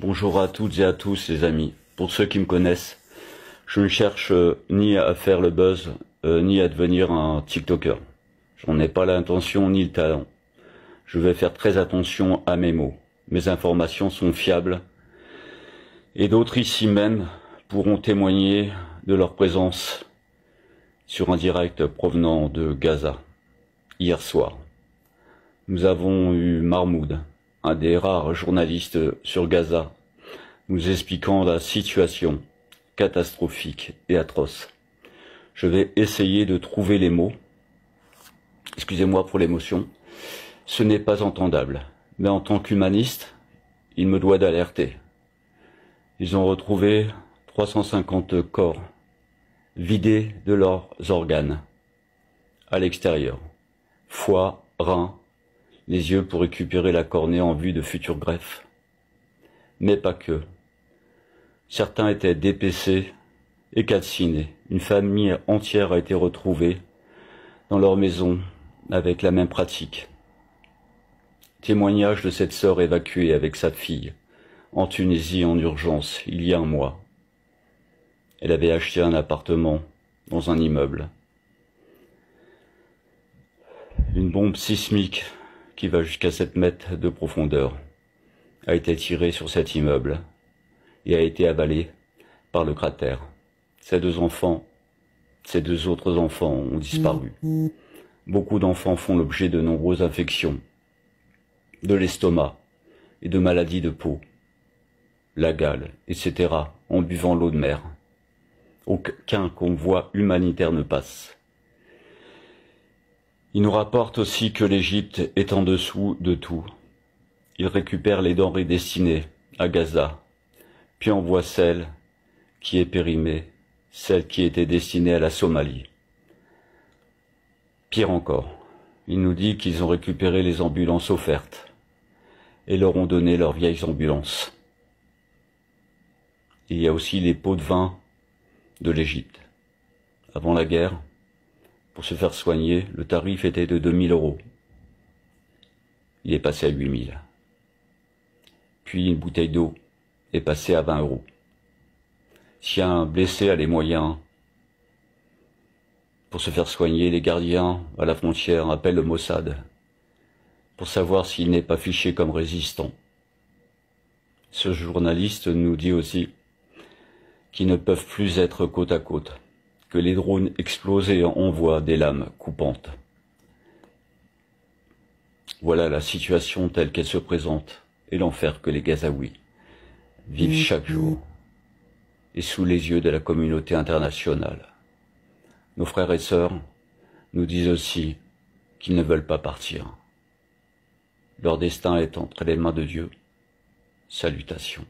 Bonjour à toutes et à tous les amis. Pour ceux qui me connaissent, je ne cherche euh, ni à faire le buzz, euh, ni à devenir un TikToker. J'en ai pas l'intention ni le talent. Je vais faire très attention à mes mots. Mes informations sont fiables. Et d'autres ici même pourront témoigner de leur présence sur un direct provenant de Gaza hier soir. Nous avons eu Marmoud, un des rares journalistes sur Gaza, nous expliquant la situation catastrophique et atroce. Je vais essayer de trouver les mots. Excusez-moi pour l'émotion. Ce n'est pas entendable. Mais en tant qu'humaniste, il me doit d'alerter. Ils ont retrouvé 350 corps vidés de leurs organes à l'extérieur. Foie, reins, les yeux pour récupérer la cornée en vue de futures greffes. Mais pas que. Certains étaient dépecés et calcinés. Une famille entière a été retrouvée dans leur maison avec la même pratique. Témoignage de cette sœur évacuée avec sa fille en Tunisie en urgence il y a un mois. Elle avait acheté un appartement dans un immeuble. Une bombe sismique qui va jusqu'à 7 mètres de profondeur, a été tiré sur cet immeuble et a été avalé par le cratère. Ces deux enfants, ces deux autres enfants ont disparu. Beaucoup d'enfants font l'objet de nombreuses infections, de l'estomac et de maladies de peau, la gale, etc., en buvant l'eau de mer. Aucun convoi humanitaire ne passe. Il nous rapporte aussi que l'Égypte est en dessous de tout. Il récupère les denrées destinées à Gaza, puis envoie celle qui est périmée, celle qui était destinée à la Somalie. Pire encore, il nous dit qu'ils ont récupéré les ambulances offertes et leur ont donné leurs vieilles ambulances. Il y a aussi les pots de vin de l'Égypte. Avant la guerre, pour se faire soigner, le tarif était de 2000 euros. Il est passé à 8000. Puis une bouteille d'eau est passée à 20 euros. Si un blessé a les moyens pour se faire soigner, les gardiens à la frontière appellent le Mossad pour savoir s'il n'est pas fiché comme résistant. Ce journaliste nous dit aussi qu'ils ne peuvent plus être côte à côte que les drones explosés envoient des lames coupantes. Voilà la situation telle qu'elle se présente et l'enfer que les Gazaouis vivent chaque jour et sous les yeux de la communauté internationale. Nos frères et sœurs nous disent aussi qu'ils ne veulent pas partir. Leur destin est entre les mains de Dieu. Salutations.